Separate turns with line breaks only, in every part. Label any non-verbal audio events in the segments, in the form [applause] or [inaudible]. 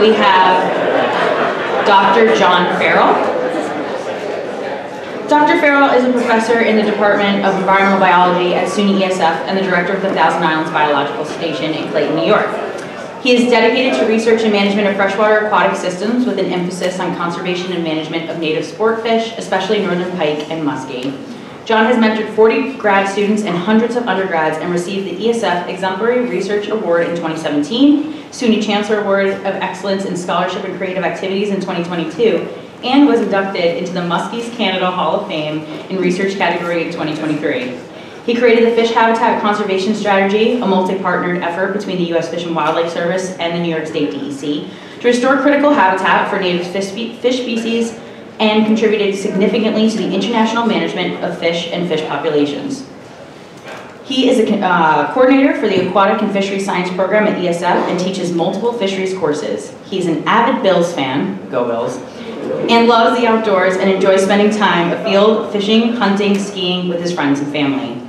we have Dr. John Farrell. Dr. Farrell is a professor in the Department of Environmental Biology at SUNY ESF and the director of the Thousand Islands Biological Station in Clayton, New York. He is dedicated to research and management of freshwater aquatic systems with an emphasis on conservation and management of native sport fish, especially northern pike and muskie. John has mentored 40 grad students and hundreds of undergrads and received the ESF Exemplary Research Award in 2017, SUNY Chancellor Award of Excellence in Scholarship and Creative Activities in 2022, and was inducted into the Muskies Canada Hall of Fame in Research category in 2023. He created the Fish Habitat Conservation Strategy, a multi-partnered effort between the U.S. Fish and Wildlife Service and the New York State DEC, to restore critical habitat for native fish species and contributed significantly to the international management of fish and fish populations. He is a uh, coordinator for the Aquatic and Fisheries Science Program at ESF and teaches multiple fisheries courses. He's an avid Bills fan, go Bills, and loves the outdoors and enjoys spending time afield, fishing, hunting, skiing with his friends and family.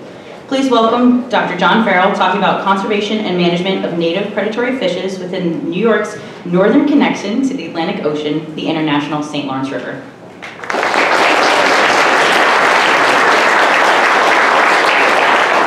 Please welcome Dr. John Farrell talking about conservation and management of native predatory fishes within New York's northern connection to the Atlantic Ocean, the International St. Lawrence River.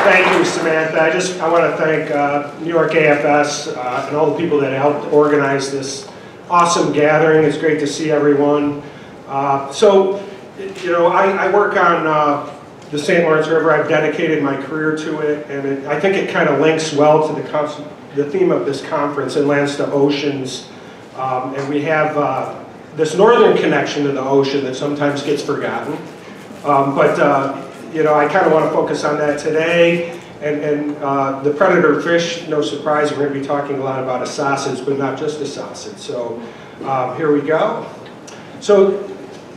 Thank you, Samantha. I just I want to thank uh, New York AFS uh, and all the people that helped organize this awesome gathering. It's great to see everyone. Uh, so, you know, I, I work on uh, the St. Lawrence River. I've dedicated my career to it, and it, I think it kind of links well to the, the theme of this conference, It lands to Oceans. Um, and we have uh, this northern connection to the ocean that sometimes gets forgotten. Um, but uh, you know, I kind of want to focus on that today. And, and uh, the predator fish, no surprise, we're going to be talking a lot about esocids, but not just esocids. So um, here we go. So,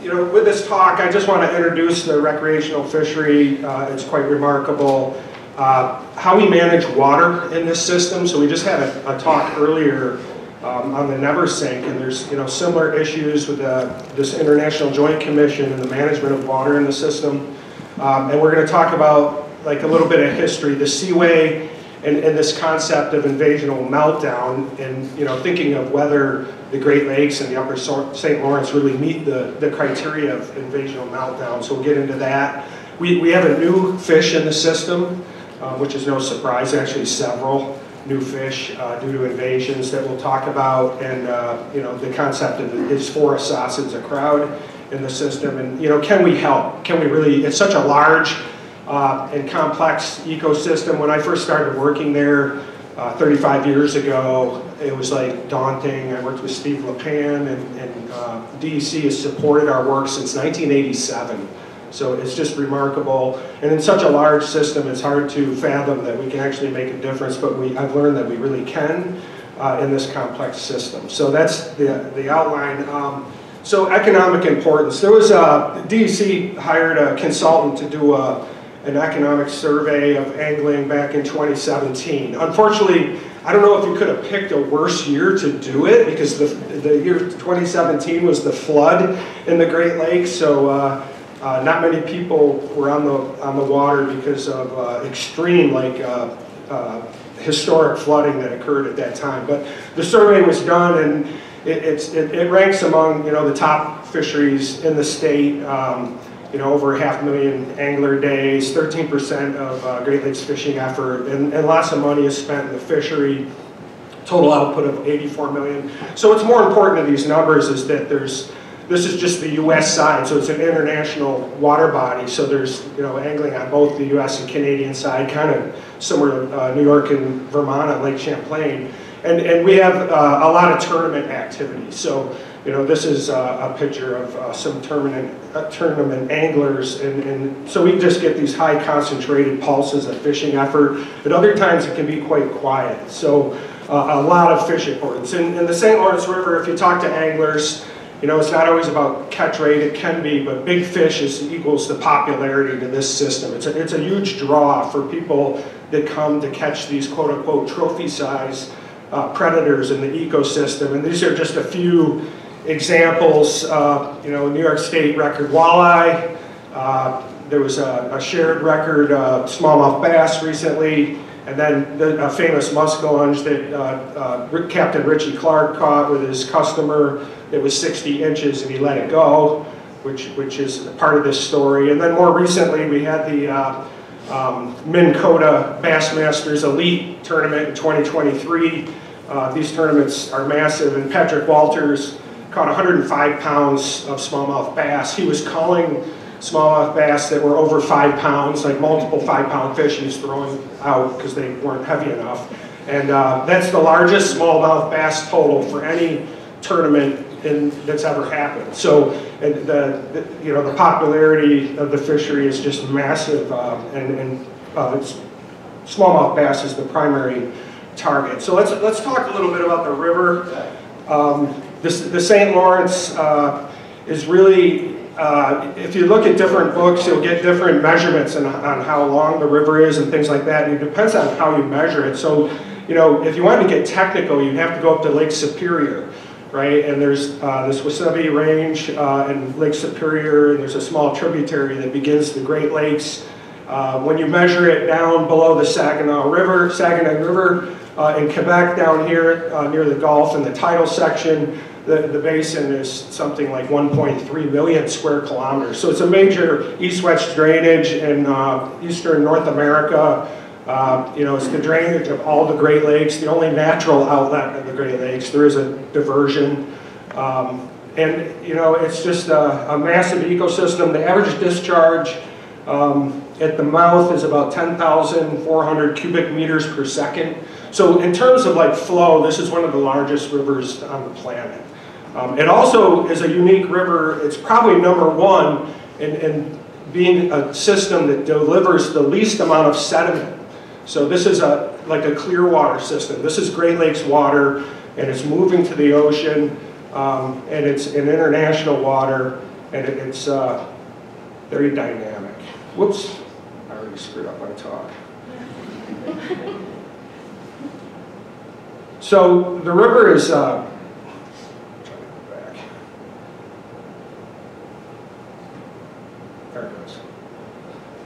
you know, with this talk, I just want to introduce the recreational fishery. Uh, it's quite remarkable. Uh, how we manage water in this system. So we just had a, a talk earlier um, on the Neversink, and there's you know similar issues with the, this International Joint Commission and the management of water in the system. Um, and we're going to talk about like a little bit of history, the seaway and, and, this concept of invasional meltdown and you know thinking of whether the Great Lakes and the upper St. Lawrence really meet the, the criteria of invasional meltdown. So we'll get into that. We, we have a new fish in the system, uh, which is no surprise, actually several new fish uh, due to invasions that we'll talk about and uh, you know the concept of is four esocids a crowd in the system. And you know can we help? Can we really it's such a large uh, and complex ecosystem. When I first started working there uh, 35 years ago it was like daunting. I worked with Steve LaPan and, and uh, DEC has supported our work since 1987 so it's just remarkable. And in such a large system it's hard to fathom that we can actually make a difference but we I've learned that we really can uh, in this complex system. So that's the, the outline. Um, so economic importance. There was a, DEC hired a consultant to do a, an economic survey of angling back in 2017. Unfortunately, I don't know if you could have picked a worse year to do it because the, the year 2017 was the flood in the Great Lakes. So uh, uh, not many people were on the, on the water because of uh, extreme like uh, uh, historic flooding that occurred at that time. But the survey was done and it, it, it, ranks among you know the top fisheries in the state. Um, you know, over half a million angler days, 13% of uh, Great Lakes fishing effort, and, and lots of money is spent in the fishery. Total output of 84 million. So what's more important to these numbers is that there's this is just the U.S. side, so it's an international water body. So there's you know angling on both the U.S. and Canadian side, kind of to uh, New York and Vermont on Lake Champlain. And, and we have uh, a lot of tournament activity. So, you know, this is uh, a picture of uh, some tournament, uh, tournament anglers. And, and so we just get these high concentrated pulses of fishing effort. At other times it can be quite quiet. So uh, a lot of fish importance. In, in the St. Lawrence River, if you talk to anglers, you know, it's not always about catch rate, it can be, but big fish is, equals the popularity to this system. It's a, it's a huge draw for people that come to catch these quote unquote trophy size uh, predators in the ecosystem. And these are just a few examples. Uh, you know, New York State record walleye. Uh, there was a, a, shared record smallmouth bass recently. And then the a famous muskellunge that uh, uh, Captain Richie Clark caught with his customer, it was 60 inches and he let it go, which, which is part of this story. And then more recently, we had the uh, um, Minn Kota Bassmasters Elite Tournament in 2023. Uh, these tournaments are massive, and Patrick Walters caught 105 pounds of smallmouth bass. He was calling smallmouth bass that were over five pounds, like multiple five pound fish he was throwing out because they weren't heavy enough. And uh, that's the largest smallmouth bass total for any tournament in, that's ever happened. So the, the, you know, the popularity of the fishery is just massive uh, and, and uh, it's, smallmouth bass is the primary target. So let's, let's talk a little bit about the river. Um, this, the St. Lawrence uh, is really, uh, if you look at different books, you'll get different measurements on, on how long the river is and things like that. And it depends on how you measure it. So, you know, if you wanted to get technical, you'd have to go up to Lake Superior, right? And there's uh, this Range uh, and Lake Superior, and there's a small tributary that begins the Great Lakes. Uh, when you measure it down below the Saguenay River, Saguenay River, uh, in Quebec down here uh, near the Gulf in the tidal section, the, the basin is something like 1.3 million square kilometers. So it's a major east-west drainage in uh, eastern North America. Uh, you know, it's the drainage of all the Great Lakes, the only natural outlet of the Great Lakes. There is a diversion. Um, and, you know, it's just a, a, massive ecosystem. The average discharge um, at the mouth is about 10,400 cubic meters per second. So in terms of like flow, this is one of the largest rivers on the planet. Um, it also is a unique river. It's probably number one in, in being a system that delivers the least amount of sediment. So this is a like a clear water system. This is Great Lakes water, and it's moving to the ocean, um, and it's an international water, and it, it's uh, very dynamic. Whoops, I already screwed up my talk. [laughs] So the river is, uh, there it goes.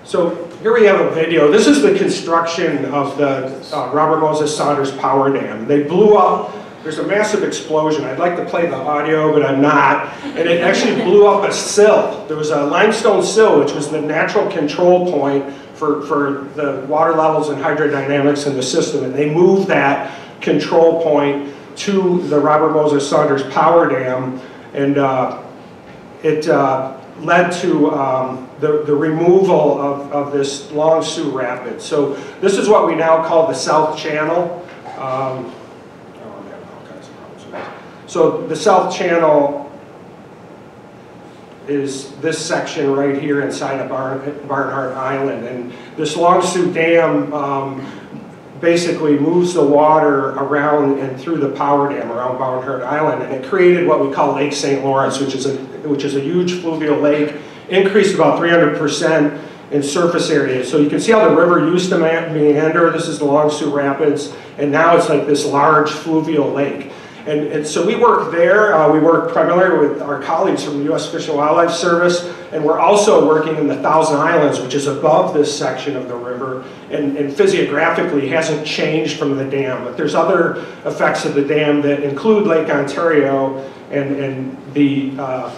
So here we have a video. This is the construction of the uh, Robert Moses Saunders Power Dam. They blew up, there's a massive explosion. I'd like to play the audio, but I'm not. And it actually blew up a sill. There was a limestone sill, which was the natural control point for, for the water levels and hydrodynamics in the system. And they moved that control point to the Robert Moses Saunders Power Dam, and uh, it uh, led to um, the, the removal of, of this Long Sault Rapid. So this is what we now call the South Channel. Um, so the South Channel is this section right here inside of Barn, Barnhart Island. And this Long Sault Dam um, basically moves the water around and through the power dam around Barnhart Island, and it created what we call Lake St. Lawrence, which is a which is a huge fluvial lake, increased about 300% in surface area. So you can see how the river used to meander. This is the Long Sault Rapids, and now it's like this large fluvial lake. And, and so we work there. Uh, we work primarily with our colleagues from the U.S. Fish and Wildlife Service, and we're also working in the Thousand Islands, which is above this section of the river, and, and physiographically hasn't changed from the dam. But there's other effects of the dam that include Lake Ontario and, and the uh,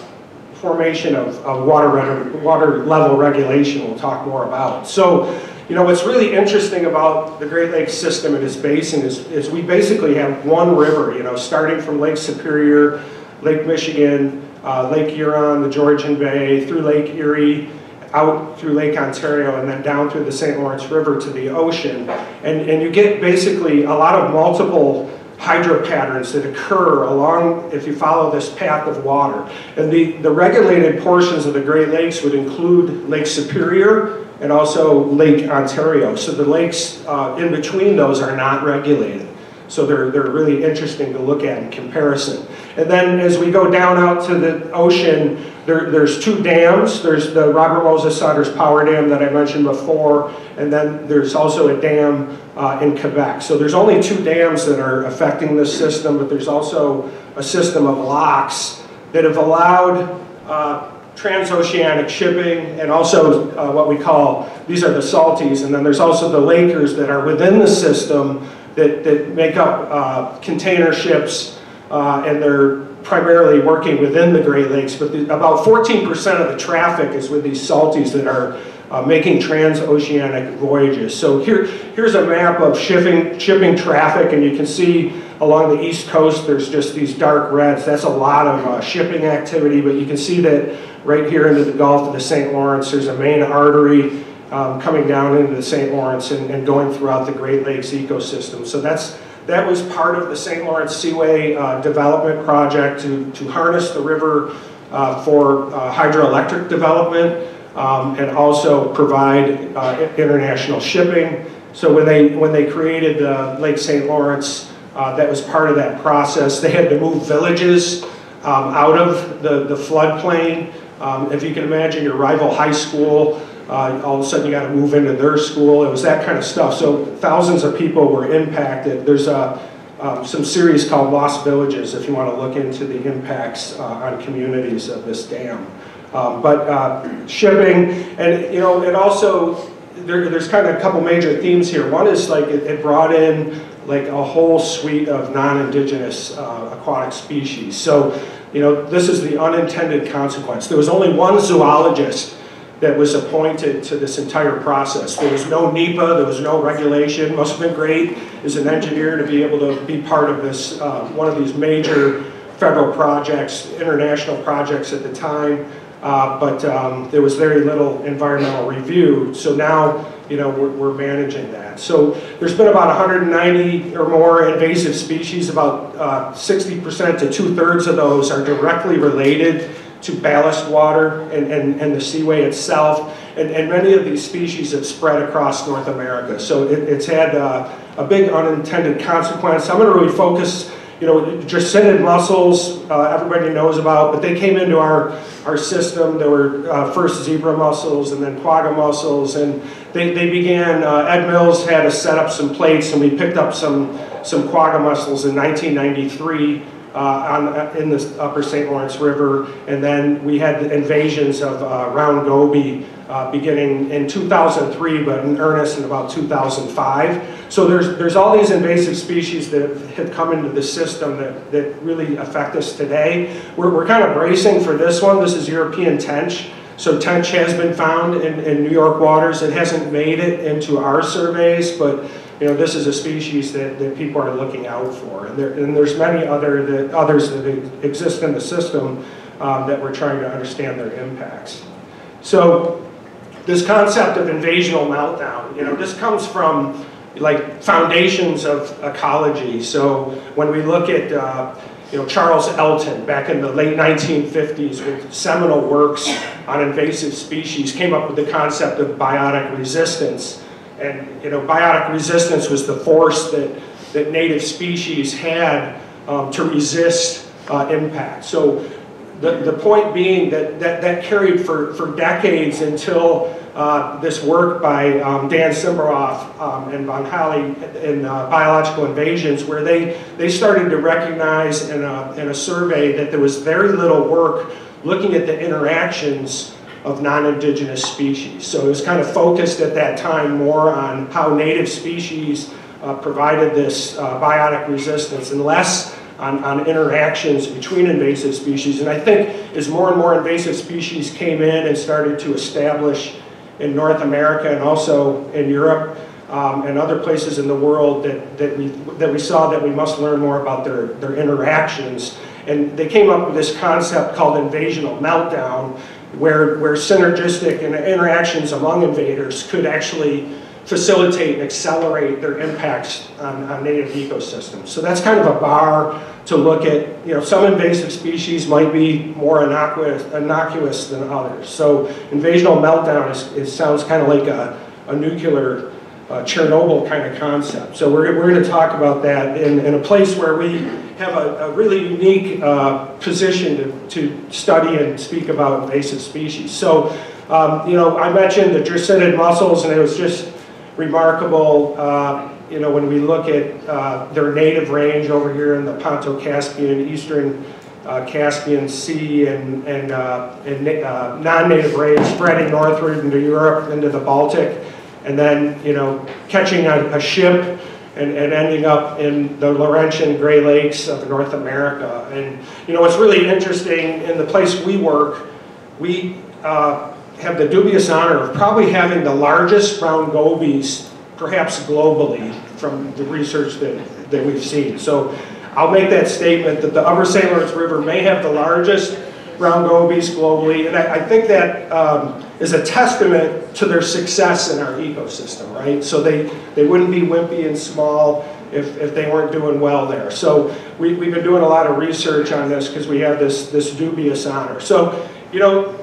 formation of, of water, water level regulation we'll talk more about. So you know, what's really interesting about the Great Lakes system and its basin is, is we basically have one river, you know, starting from Lake Superior, Lake Michigan, uh, Lake Huron, the Georgian Bay, through Lake Erie, out through Lake Ontario, and then down through the St. Lawrence River to the ocean. And, and you get basically a lot of multiple hydro patterns that occur along, if you follow this path of water. And the, the regulated portions of the Great Lakes would include Lake Superior, and also Lake Ontario. So the lakes uh, in between those are not regulated. So they're, they're really interesting to look at in comparison. And then as we go down out to the ocean, there, there's two dams. There's the Robert Moses Saunders Power Dam that I mentioned before, and then there's also a dam uh, in Quebec. So there's only two dams that are affecting this system, but there's also a system of locks that have allowed uh, transoceanic shipping and also uh, what we call, these are the salties, and then there's also the Lakers that are within the system that, that make up uh, container ships uh, and they're primarily working within the Great Lakes, but the, about 14% of the traffic is with these salties that are uh, making transoceanic voyages. So here, here's a map of shipping, shipping traffic, and you can see along the east coast there's just these dark reds. That's a lot of uh, shipping activity, but you can see that right here into the Gulf of the St. Lawrence, there's a main artery um, coming down into the St. Lawrence and, and, going throughout the Great Lakes ecosystem. So that's that was part of the St. Lawrence Seaway uh, development project to, to harness the river uh, for uh, hydroelectric development um, and also provide uh, international shipping. So when they, when they created the Lake St. Lawrence, uh, that was part of that process. They had to move villages um, out of the, the floodplain. Um, if you can imagine your rival high school, uh, all of a sudden you got to move into their school. It was that kind of stuff. So thousands of people were impacted. There's a, um, some series called Lost Villages if you want to look into the impacts uh, on communities of this dam. Um, but uh, shipping, and you know, it also, there, there's kind of a couple major themes here. One is like it, it brought in like a whole suite of non-indigenous uh, aquatic species. So, you know, this is the unintended consequence. There was only one zoologist that was appointed to this entire process. There was no NEPA, there was no regulation. Must have been great as an engineer to be able to be part of this, uh, one of these major federal projects, international projects at the time. Uh, but um, there was very little environmental review. So now, you know, we're, we're, managing that. So there's been about 190 or more invasive species. About 60% uh, to two-thirds of those are directly related to ballast water and, and, and the seaway itself. And, and many of these species have spread across North America. So it, it's had uh, a big unintended consequence. I'm going to really focus you know, Dreissenid mussels, uh, everybody knows about, but they came into our, our system. There were uh, first zebra mussels and then quagga mussels, and they, they began, uh, Ed Mills had to set up some plates, and we picked up some, some quagga mussels in 1993 uh, on, uh, in the upper St. Lawrence River, and then we had the invasions of uh, round goby uh, beginning in 2003, but in earnest in about 2005. So there's, there's all these invasive species that have come into the system that, that really affect us today. We're, we're kind of bracing for this one. This is European tench. So tench has been found in, in New York waters. It hasn't made it into our surveys, but you know, this is a species that, that people are looking out for. And, there, and there's many other that, others that exist in the system um, that we're trying to understand their impacts. So this concept of invasional meltdown, you know, this comes from like foundations of ecology. So when we look at, uh, you know, Charles Elton back in the late 1950s with seminal works on invasive species came up with the concept of biotic resistance and you know, biotic resistance was the force that, that native species had um, to resist uh, impact. So the, the point being that that, that carried for, for decades until uh, this work by um, Dan Simberloff um, and Von Holle in uh, Biological Invasions, where they, they started to recognize in a, in a survey that there was very little work looking at the interactions of non-indigenous species. So it was kind of focused at that time more on how native species uh, provided this uh, biotic resistance and less on, on, interactions between invasive species. And I think as more and more invasive species came in and started to establish in North America and also in Europe um, and other places in the world that, that, we, that we saw that we must learn more about their, their interactions. And they came up with this concept called invasional meltdown, where, where synergistic and interactions among invaders could actually facilitate and accelerate their impacts on, on, native ecosystems. So that's kind of a bar to look at, you know, some invasive species might be more innocuous, innocuous than others. So invasional meltdown is, sounds kind of like a, a nuclear uh, Chernobyl kind of concept. So we're, we're going to talk about that in, in a place where we have a, a really unique uh, position to, to study and speak about invasive species. So, um, you know, I mentioned the Dreissenid mussels, and it was just remarkable, uh, you know, when we look at uh, their native range over here in the Ponto-Caspian eastern uh, Caspian Sea and, and, uh, and uh, non-native range spreading northward into Europe, into the Baltic, and then, you know, catching a, a ship and, and ending up in the Laurentian Great Lakes of North America. And, you know, what's really interesting, in the place we work, we uh, have the dubious honor of probably having the largest round gobies, perhaps globally, from the research that, that we've seen. So I'll make that statement that the Upper St. Lawrence River may have the largest round gobies globally, and I, I think that um, is a testament to their success in our ecosystem, right? So they, they wouldn't be wimpy and small if, if they weren't doing well there. So we, we've been doing a lot of research on this because we have this, this dubious honor. So, you know,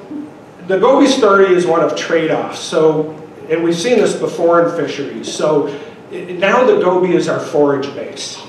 the goby story is one of trade-offs. So, and we've seen this before in fisheries. So it, now the goby is our forage base.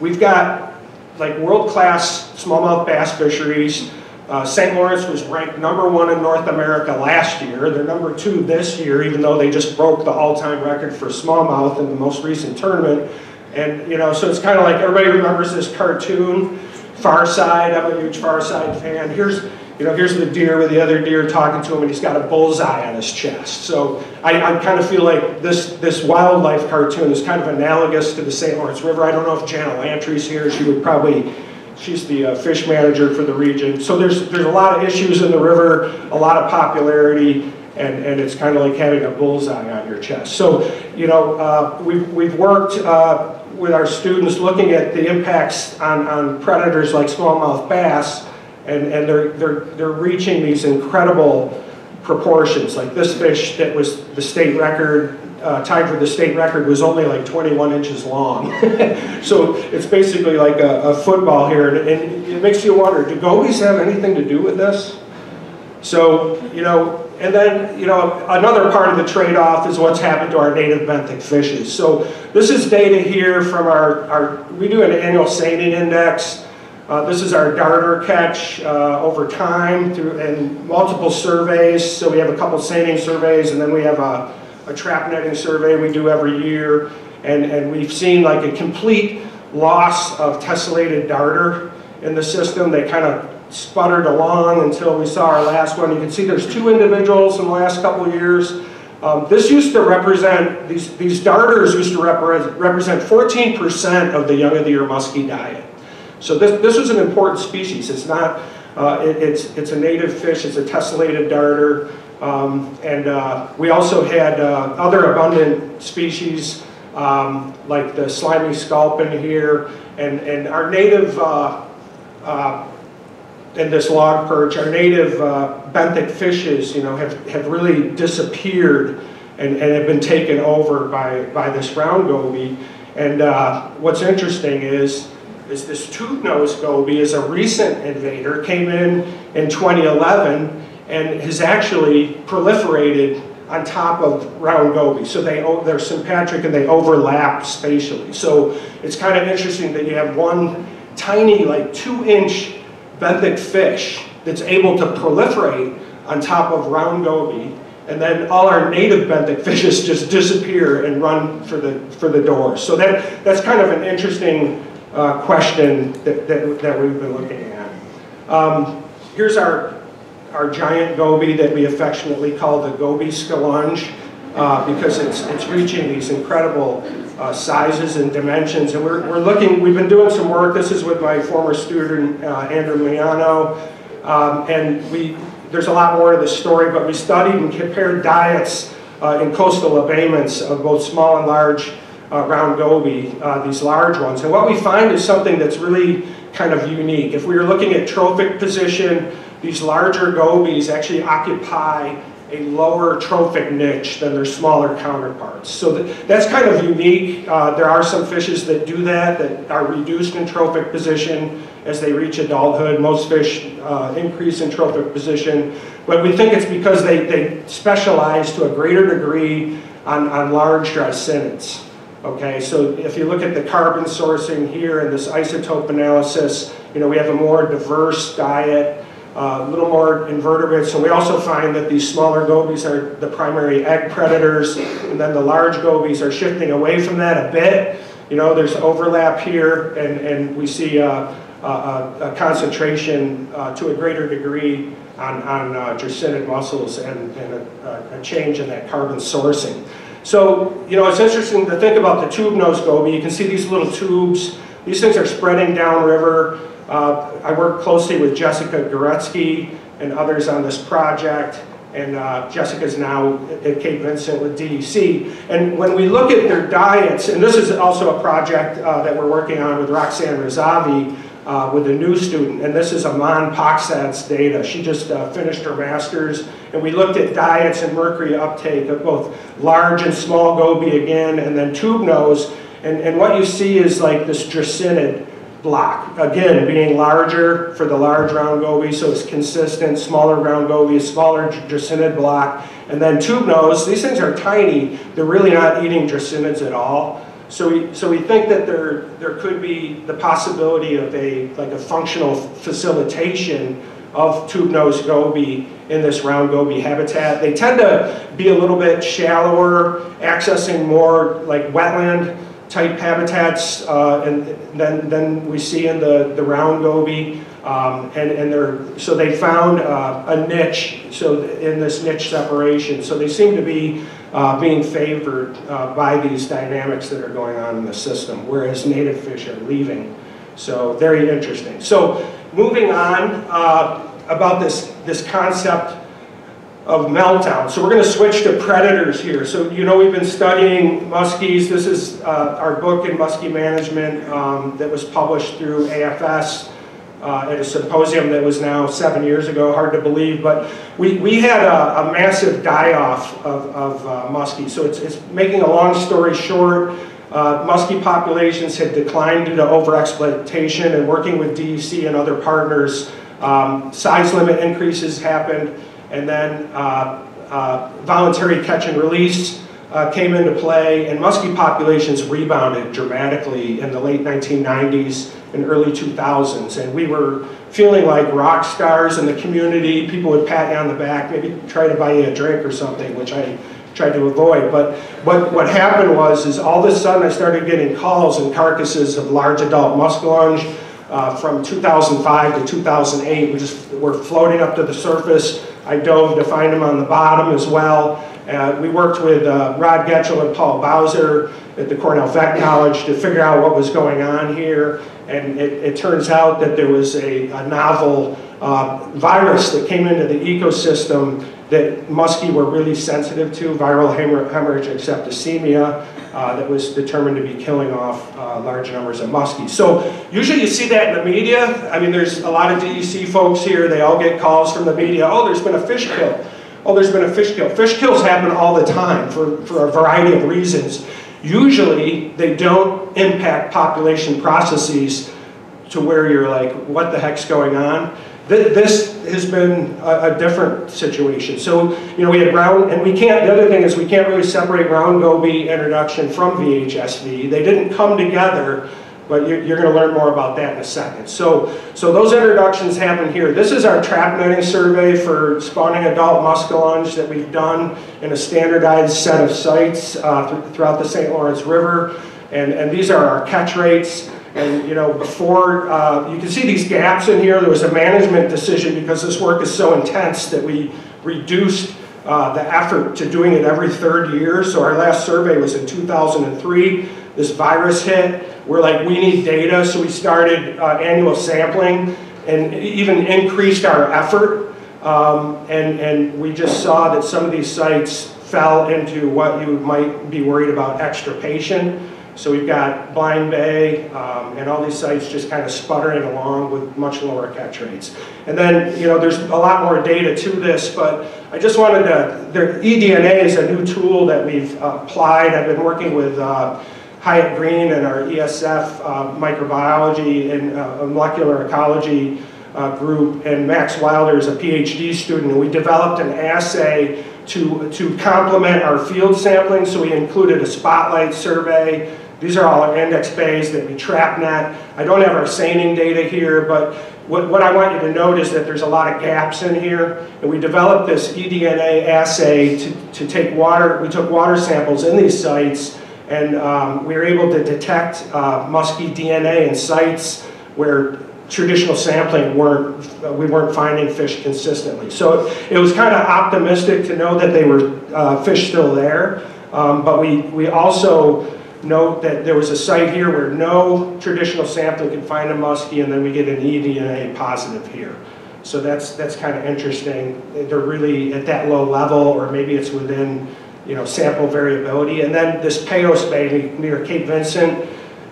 We've got like world-class smallmouth bass fisheries. Uh, St. Lawrence was ranked number one in North America last year. They're number two this year, even though they just broke the all-time record for smallmouth in the most recent tournament. And, you know, so it's kind of like everybody remembers this cartoon, Far Side. I'm a huge Far Side fan. Here's, you know, here's the deer with the other deer talking to him, and he's got a bullseye on his chest. So I, I kind of feel like this, this wildlife cartoon is kind of analogous to the St. Lawrence River. I don't know if Janet Lantry's here. She would probably She's the uh, fish manager for the region. So there's, there's a lot of issues in the river, a lot of popularity, and, and it's kind of like having a bullseye on your chest. So, you know, uh, we've, we've worked uh, with our students looking at the impacts on, on predators like smallmouth bass, and, and they're, they're, they're reaching these incredible proportions. Like this fish that was the state record uh, tied for the state record was only like 21 inches long. [laughs] so it's basically like a, a football here, and, and, it makes you wonder, do gobies have anything to do with this? So, you know, and then, you know, another part of the trade-off is what's happened to our native benthic fishes. So this is data here from our, our we do an annual seining index. Uh, this is our darter catch uh, over time through and multiple surveys. So we have a couple seining surveys, and then we have a a trap netting survey we do every year, and, and we've seen like a complete loss of tessellated darter in the system. They kind of sputtered along until we saw our last one. You can see there's two individuals in the last couple years. Um, this used to represent, these, these darters used to repre represent 14% of the young of the year muskie diet. So this, this was an important species. It's not, uh, it, it's, it's a native fish, it's a tessellated darter. Um, and uh, we also had uh, other abundant species um, like the slimy sculpin here and, and our native, uh, uh in this log perch, our native uh, benthic fishes you know, have, have really disappeared and, and have been taken over by, by this round goby. And uh, what's interesting is, is this tube-nosed goby is a recent invader, came in in 2011 and has actually proliferated on top of round goby. So they, they're sympatric and they overlap spatially. So it's kind of interesting that you have one tiny, like two inch benthic fish that's able to proliferate on top of round goby and then all our native benthic fishes just disappear and run for the, for the doors. So that, that's kind of an interesting uh, question that, that, that, we've been looking at. Um, here's our our giant goby that we affectionately call the goby scallonge uh, because it's, it's reaching these incredible uh, sizes and dimensions. And we're, we're looking, we've been doing some work, this is with my former student, uh, Andrew Miano, um, and we, there's a lot more to the story, but we studied and compared diets uh, in coastal embayments of both small and large uh, round goby, uh, these large ones. And what we find is something that's really kind of unique. If we were looking at trophic position, these larger gobies actually occupy a lower trophic niche than their smaller counterparts. So that, that's kind of unique. Uh, there are some fishes that do that, that are reduced in trophic position as they reach adulthood. Most fish uh, increase in trophic position, but we think it's because they, they specialize to a greater degree on, on large dreissenids. Okay, so if you look at the carbon sourcing here and this isotope analysis, you know, we have a more diverse diet a little more invertebrates. So we also find that these smaller gobies are the primary egg predators, and then the large gobies are shifting away from that a bit. You know, there's overlap here, and, and we see uh, uh, a, concentration uh, to a greater degree on, on uh, mussels and, and a, a, change in that carbon sourcing. So, you know, it's interesting to think about the tube nose goby. You can see these little tubes. These things are spreading downriver. Uh, I work closely with Jessica Goretzke and others on this project. And uh, Jessica's now at Cape Vincent with DEC. And when we look at their diets, and this is also a project uh, that we're working on with Roxanne Razavi, uh, with a new student, and this is Aman Paksad's data. She just uh, finished her master's, and we looked at diets and mercury uptake of both large and small goby again, and then tube nose, and, and what you see is like this dreissenid block. Again, being larger for the large round goby, so it's consistent, smaller round goby, smaller dreissenid block, and then tube nose, these things are tiny, they're really not eating dreissenids at all. So we, so we think that there, there could be the possibility of a, like a functional facilitation of tube-nosed goby in this round goby habitat. They tend to be a little bit shallower, accessing more like wetland type habitats uh, and then than we see in the, the round goby. Um, and, and they're, so they found uh, a niche so in this niche separation. So they seem to be uh, being favored uh, by these dynamics that are going on in the system, whereas native fish are leaving. So very interesting. So moving on uh, about this, this concept of meltdown. So we're going to switch to predators here. So you know we've been studying muskies. This is uh, our book in muskie management um, that was published through AFS uh, at a symposium that was now seven years ago, hard to believe, but we, we had a, a massive die-off of, of uh, muskie. So it's, it's making a long story short, uh, muskie populations had declined due to overexploitation and working with DEC and other partners, um, size limit increases happened, and then uh, uh, voluntary catch and release uh, came into play, and muskie populations rebounded dramatically in the late 1990s and early 2000s. And we were feeling like rock stars in the community. People would pat you on the back, maybe try to buy you a drink or something, which I tried to avoid. But what, what happened was, is all of a sudden I started getting calls and carcasses of large adult muskellunge uh, from 2005 to 2008. We just were floating up to the surface. I dove to find them on the bottom as well. Uh, we worked with uh, Rod Getchell and Paul Bowser at the Cornell Vet College to figure out what was going on here. And it, it turns out that there was a, a novel uh, virus that came into the ecosystem that muskie were really sensitive to, viral hemorrhagic septicemia, uh, that was determined to be killing off uh, large numbers of muskies. So usually you see that in the media. I mean, there's a lot of DEC folks here. They all get calls from the media. Oh, there's been a fish kill oh, there's been a fish kill. Fish kills happen all the time for, for a variety of reasons. Usually, they don't impact population processes to where you're like, what the heck's going on? This has been a, different situation. So, you know, we had round, and we can't, the other thing is we can't really separate round goby introduction from VHSV. They didn't come together but you're, to learn more about that in a second. So, so those introductions happen here. This is our trap netting survey for spawning adult muskellunge that we've done in a standardized set of sites uh, th throughout the St. Lawrence River. And, and these are our catch rates. And you know, before, uh, you can see these gaps in here. There was a management decision because this work is so intense that we reduced uh, the effort to doing it every third year. So our last survey was in 2003. This virus hit. We're like, we need data, so we started uh, annual sampling and even increased our effort. Um, and, and we just saw that some of these sites fell into what you might be worried about extirpation. So we've got Blind Bay um, and all these sites just kind of sputtering along with much lower catch rates. And then, you know, there's a lot more data to this, but I just wanted to, there, eDNA is a new tool that we've applied. I've been working with uh, Hyatt Green and our ESF uh, microbiology and uh, molecular ecology uh, group, and Max Wilder is a PhD student, and we developed an assay to, to complement our field sampling, so we included a spotlight survey. These are all our index bays that we trap net. I don't have our seining data here, but what, what I want you to note is that there's a lot of gaps in here, and we developed this eDNA assay to, to take water, we took water samples in these sites, and um, we were able to detect uh, musky DNA in sites where traditional sampling weren't, we weren't finding fish consistently. So it was kind of optimistic to know that they were uh, fish still there, um, but we, we also note that there was a site here where no traditional sampling could find a muskie, and then we get an eDNA positive here. So that's, that's kind of interesting. They're really at that low level, or maybe it's within you know, sample variability. And then this Payos Bay near Cape Vincent,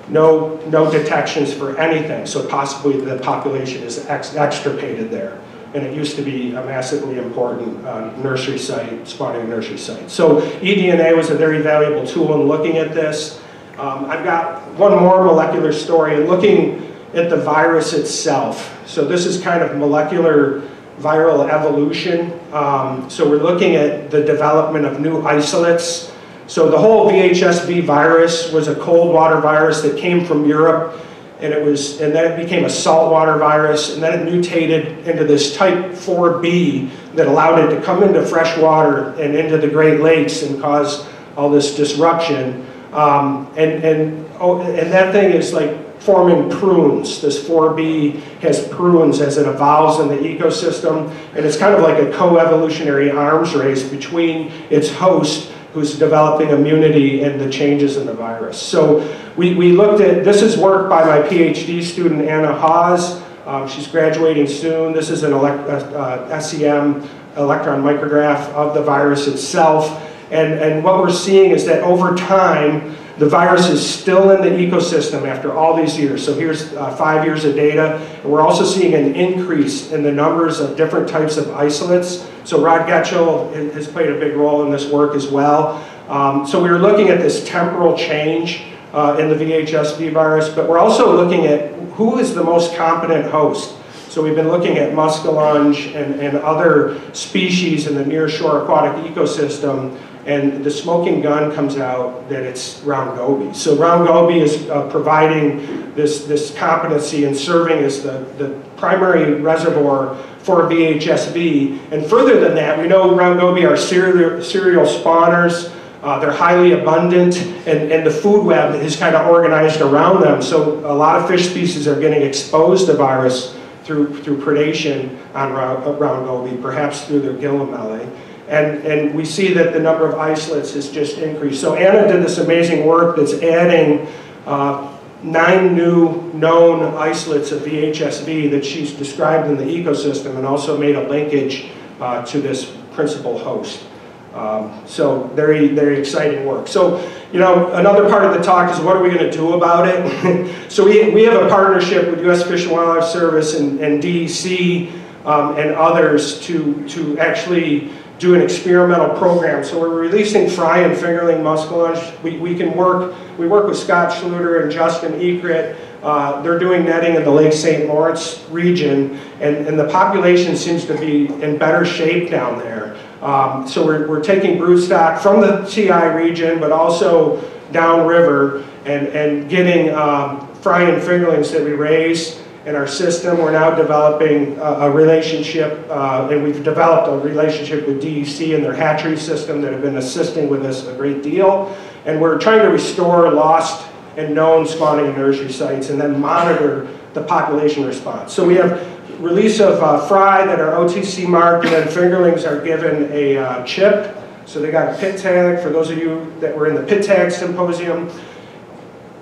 no, no detections for anything, so possibly the population is ex extirpated there. And it used to be a massively important uh, nursery site, spawning nursery site. So eDNA was a very valuable tool in looking at this. Um, I've got one more molecular story and looking at the virus itself. So this is kind of molecular viral evolution. Um, so we're looking at the development of new isolates so the whole VHSV virus was a cold water virus that came from Europe and it was and then it became a saltwater virus and then it mutated into this type 4b that allowed it to come into fresh water and into the great lakes and cause all this disruption. Um, and and oh, and that thing is like forming prunes. This 4b has prunes as it evolves in the ecosystem and it's kind of like a co-evolutionary arms race between its host who's developing immunity and the changes in the virus. So we, we looked at, this is work by my PhD student, Anna Haas. Um, she's graduating soon. This is an elect, uh, uh SEM electron micrograph of the virus itself. And, and what we're seeing is that over time, the virus is still in the ecosystem after all these years. So here's uh, five years of data. And we're also seeing an increase in the numbers of different types of isolates. So Rod Getchell has played a big role in this work as well. Um, so we were looking at this temporal change uh, in the VHSV virus, but we're also looking at who is the most competent host. So we've been looking at muskellunge and, and other species in the nearshore aquatic ecosystem and the smoking gun comes out that it's round goby. So round goby is uh, providing this, this competency and serving as the, the primary reservoir for VHSV. And further than that, we know round goby are serial, serial spawners. Uh, they're highly abundant, and, and the food web is kind of organized around them. So a lot of fish species are getting exposed to virus through, through predation on round, goby, perhaps through their gill lamellae. And, and we see that the number of isolates has just increased. So Anna did this amazing work that's adding uh, nine new known isolates of VHSV that she's described in the ecosystem and also made a linkage uh, to this principal host. Um, so very, very exciting work. So, you know, another part of the talk is what are we going to do about it? [laughs] so we, we have a partnership with U.S. Fish and Wildlife Service and, and DEC um, and others to, to actually do an experimental program. So we're releasing fry and fingerling muskellunge. We, we can work, we work with Scott Schluter and Justin Ekrit. Uh, they're doing netting in the Lake St. Lawrence region, and, and the population seems to be in better shape down there. Um, so we're, we're taking broodstock from the TI region, but also downriver, and, and getting um, fry and fingerlings that we raise in our system. We're now developing a, a relationship, uh, and we've developed a relationship with DEC and their hatchery system that have been assisting with us a great deal. And we're trying to restore lost and known spawning nursery sites and then monitor the population response. So we have release of uh, fry that are OTC marked and then fingerlings are given a uh, chip. So they got a pit tag, for those of you that were in the pit tag symposium.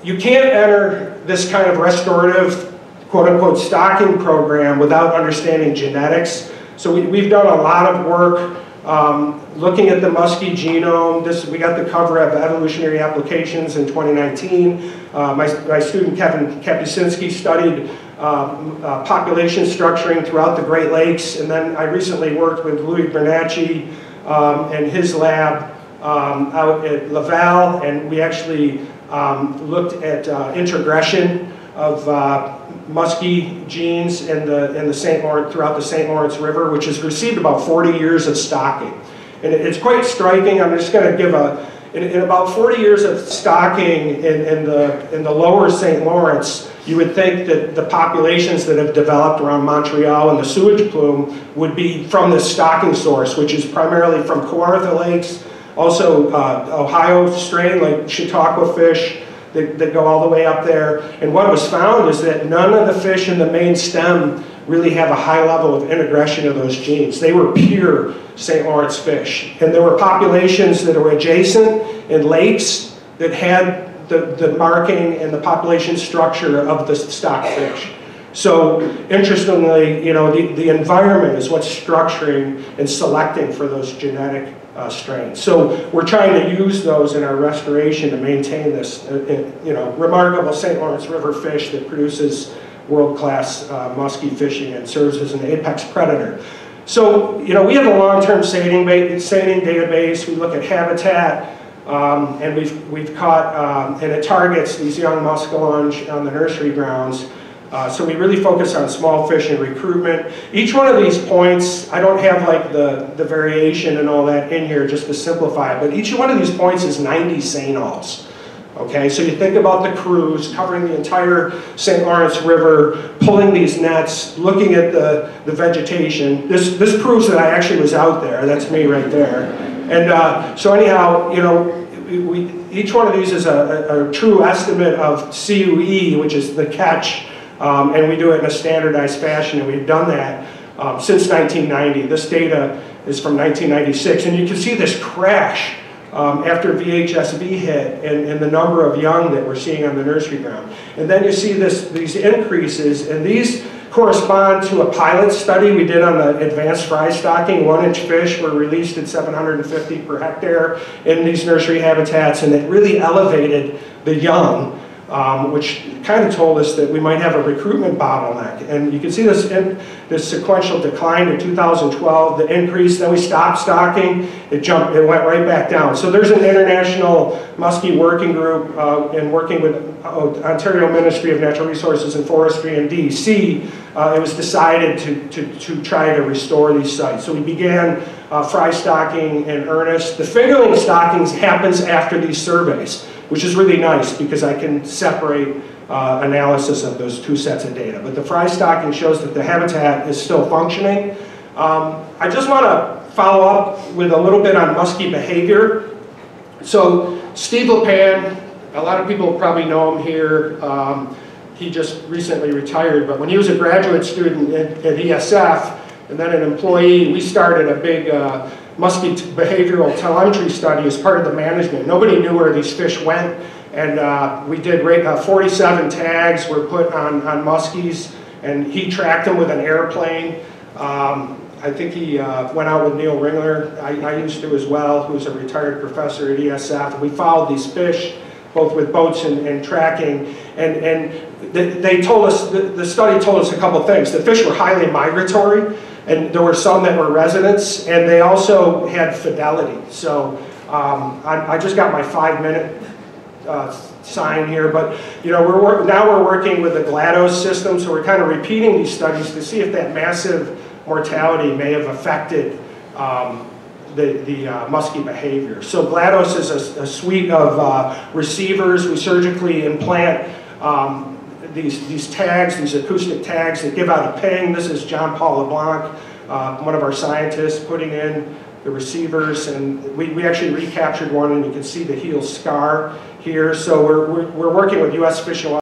You can't enter this kind of restorative quote-unquote stocking program without understanding genetics. So we, have done a lot of work um, looking at the muskie genome. This, we got the cover of evolutionary applications in 2019. Uh, my, my student Kevin Kapusinski studied um, uh, population structuring throughout the Great Lakes. And then I recently worked with Louis Bernatchez um, and his lab um, out at Laval. And we actually um, looked at uh, introgression of uh, muskie genes in the, in the St. Lawrence, throughout the St. Lawrence River, which has received about 40 years of stocking. And it's quite striking. I'm just going to give a, in, in, about 40 years of stocking in, in, the, in the lower St. Lawrence, you would think that the populations that have developed around Montreal and the sewage plume would be from this stocking source, which is primarily from Kawartha lakes, also uh, Ohio strain like Chautauqua fish, that, that go all the way up there. And what was found is that none of the fish in the main stem really have a high level of integration of those genes. They were pure St. Lawrence fish. And there were populations that were adjacent in lakes that had the, the marking and the population structure of the stock fish. So interestingly, you know, the, the environment is what's structuring and selecting for those genetic uh, strains. So we're trying to use those in our restoration to maintain this, uh, uh, you know, remarkable St. Lawrence River fish that produces world-class uh, muskie fishing and serves as an apex predator. So, you know, we have a long-term seining, seining database. We look at habitat, um, and we've, we've caught, um, and it targets these young muskellunge on the nursery grounds. Uh, so we really focus on small fish and recruitment. Each one of these points, I don't have like the, the variation and all that in here just to simplify but each one of these points is 90 seine hauls. Okay, so you think about the crews covering the entire St. Lawrence River, pulling these nets, looking at the, the vegetation. This, this proves that I actually was out there. That's me right there. And uh, so anyhow, you know, we, each one of these is a, a, a true estimate of CUE, which is the catch, um, and we do it in a standardized fashion, and we've done that um, since 1990. This data is from 1996, and you can see this crash um, after VHSV hit and, and, the number of young that we're seeing on the nursery ground. And then you see this, these increases, and these correspond to a pilot study we did on the advanced fry stocking. One inch fish were released at 750 per hectare in these nursery habitats, and it really elevated the young um, which kind of told us that we might have a recruitment bottleneck. And you can see this, in, this sequential decline in 2012, the increase, then we stopped stocking, it jumped, it went right back down. So there's an international muskie working group uh, and working with uh, Ontario Ministry of Natural Resources and Forestry in DEC, uh, it was decided to, to, to try to restore these sites. So we began uh, fry stocking in earnest. The fingerling stockings happens after these surveys which is really nice because I can separate uh, analysis of those two sets of data. But the fry stocking shows that the habitat is still functioning. Um, I just want to follow up with a little bit on muskie behavior. So Steve LaPan, a lot of people probably know him here. Um, he just recently retired, but when he was a graduate student at, at ESF and then an employee, we started a big uh, muskie behavioral telemetry study as part of the management. Nobody knew where these fish went, and uh, we did uh, 47 tags were put on, on muskies, and he tracked them with an airplane. Um, I think he uh, went out with Neil Ringler. I, I, used to as well, who's a retired professor at ESF. We followed these fish, both with boats and, and tracking. And, and they, they told us, the, the study told us a couple things. The fish were highly migratory and there were some that were residents, and they also had fidelity. So um, I, I, just got my five minute uh, sign here, but you know, we're now we're working with the GLATOS system, so we're kind of repeating these studies to see if that massive mortality may have affected um, the, the uh, muskie behavior. So GLATOS is a, a suite of uh, receivers. We surgically implant um, these, these tags, these acoustic tags that give out a ping. This is John Paul LeBlanc, uh, one of our scientists, putting in the receivers. And we, we actually recaptured one, and you can see the heel scar here. So we're, we're, we're working with U.S. Fish and